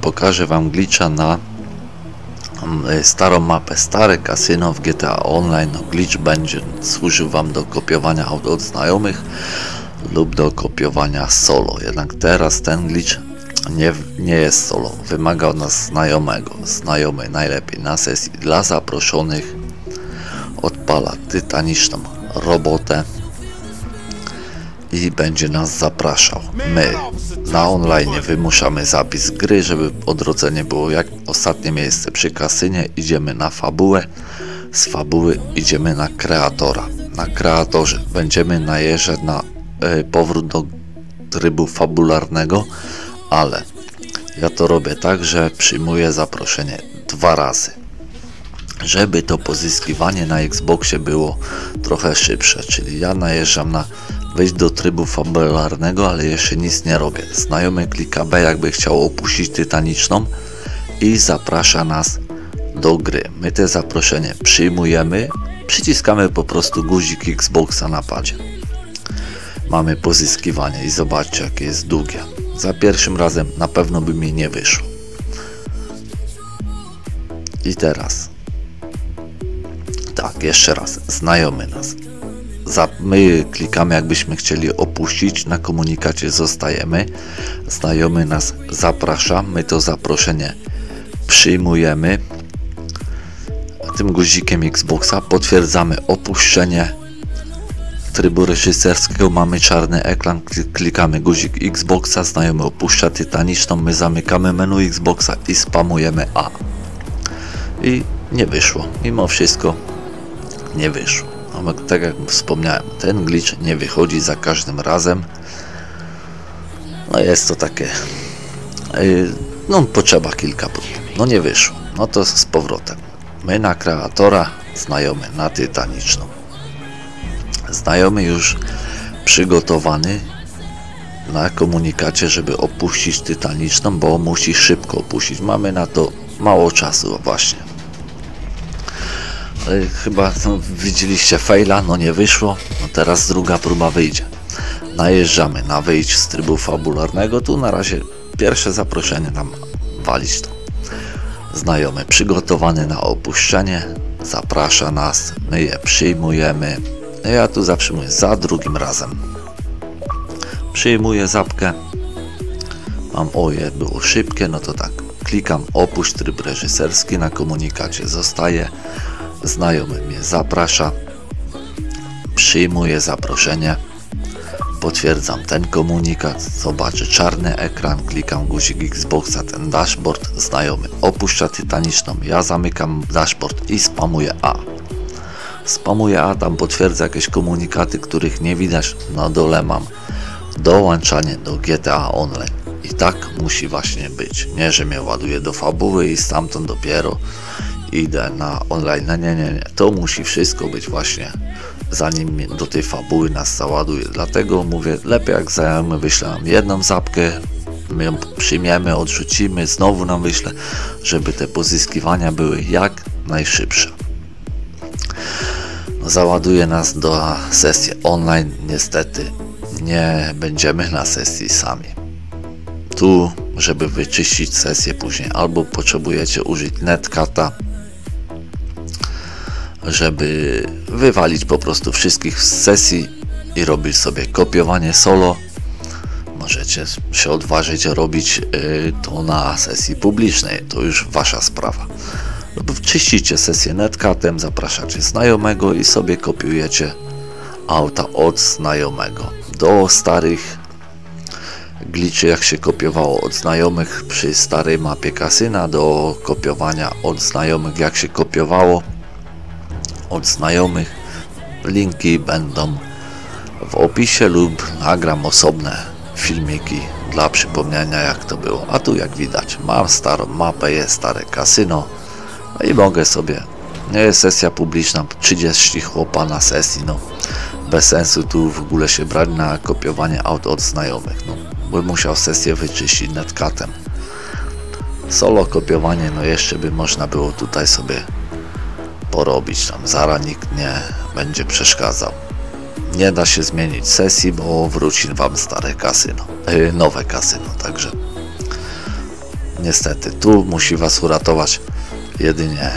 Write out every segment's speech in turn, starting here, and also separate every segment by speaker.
Speaker 1: pokażę Wam glitcha na mm, starą mapę, stare kasyno w GTA Online. No, glitch będzie służył Wam do kopiowania aut od znajomych lub do kopiowania solo. Jednak teraz ten glitch nie, nie jest solo. Wymaga od nas znajomego. Znajomy najlepiej na sesji dla zaproszonych odpala tytaniczną robotę i będzie nas zapraszał. My na online wymuszamy zapis gry, żeby odrodzenie było jak ostatnie miejsce przy kasynie. Idziemy na fabułę, z fabuły idziemy na kreatora. Na kreatorze będziemy najeżdżać na y, powrót do trybu fabularnego, ale ja to robię tak, że przyjmuję zaproszenie dwa razy żeby to pozyskiwanie na Xboxie było trochę szybsze, czyli ja najeżdżam na wejść do trybu fabularnego, ale jeszcze nic nie robię. Znajomy klika B jakby chciał opuścić Tytaniczną i zaprasza nas do gry. My te zaproszenie przyjmujemy, przyciskamy po prostu guzik Xboxa na padzie. Mamy pozyskiwanie i zobaczcie jakie jest długie. Za pierwszym razem na pewno by mi nie wyszło. I teraz jeszcze raz, znajomy nas. Za, my klikamy jakbyśmy chcieli opuścić, na komunikacie zostajemy. Znajomy nas zaprasza, my to zaproszenie przyjmujemy. Tym guzikiem Xboxa potwierdzamy opuszczenie trybu reżyserskiego mamy czarny ekran, klikamy guzik Xboxa, znajomy opuszcza tytaniczną, my zamykamy menu Xboxa i spamujemy A. I nie wyszło, mimo wszystko nie wyszło. No, tak jak wspomniałem, ten glitch nie wychodzi za każdym razem. No jest to takie... Yy, no potrzeba kilka prób. No nie wyszło. No to z powrotem. My na kreatora, znajomy na tytaniczną. Znajomy już przygotowany na komunikacie, żeby opuścić tytaniczną, bo musi szybko opuścić. Mamy na to mało czasu właśnie. Ale chyba no, widzieliście faila, no nie wyszło. No teraz druga próba wyjdzie. Najeżdżamy na wyjść z trybu fabularnego. Tu na razie pierwsze zaproszenie nam walić to. Znajomy przygotowany na opuszczenie zaprasza nas, my je przyjmujemy. Ja tu zatrzymuję za drugim razem. Przyjmuję zapkę. Mam oje, było szybkie, no to tak. Klikam opuść tryb reżyserski na komunikacie. Zostaje Znajomy mnie zaprasza, przyjmuję zaproszenie, potwierdzam ten komunikat, zobaczę czarny ekran, klikam guzik Xboxa, ten dashboard, znajomy opuszcza tytaniczną, ja zamykam dashboard i spamuję A. Spamuję A, tam potwierdza jakieś komunikaty, których nie widać, na dole mam dołączanie do GTA Online. I tak musi właśnie być. Nie, że mnie ładuje do fabuły i stamtąd dopiero idę na online. No nie, nie, nie. To musi wszystko być właśnie zanim do tej fabuły nas załaduje. Dlatego mówię, lepiej jak znajomy wyślę nam jedną zapkę, my ją przyjmiemy, odrzucimy, znowu nam wyślę, żeby te pozyskiwania były jak najszybsze. Załaduje nas do sesji online. Niestety nie będziemy na sesji sami. Tu, żeby wyczyścić sesję później, albo potrzebujecie użyć netkata, żeby wywalić po prostu wszystkich z sesji i robić sobie kopiowanie solo. Możecie się odważyć robić y, to na sesji publicznej, to już wasza sprawa. Lub czyścicie sesję netcatem, zapraszacie znajomego i sobie kopiujecie auta od znajomego. Do starych gliczy jak się kopiowało od znajomych przy starej mapie kasyna do kopiowania od znajomych jak się kopiowało od znajomych. Linki będą w opisie lub nagram osobne filmiki dla przypomnienia jak to było. A tu jak widać mam starą mapę, jest stare kasyno no i mogę sobie, nie jest sesja publiczna, 30 chłopa na sesji, no bez sensu tu w ogóle się brać na kopiowanie aut od znajomych, no bym musiał sesję wyczyścić netcatem. Solo kopiowanie, no jeszcze by można było tutaj sobie porobić tam. Zara nikt nie będzie przeszkadzał. Nie da się zmienić sesji, bo wróci Wam stare kasyno, yy, nowe kasyno, także niestety tu musi Was uratować jedynie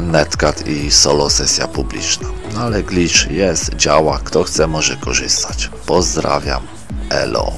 Speaker 1: netcat i solo sesja publiczna. No ale glitch jest, działa, kto chce może korzystać. Pozdrawiam, elo.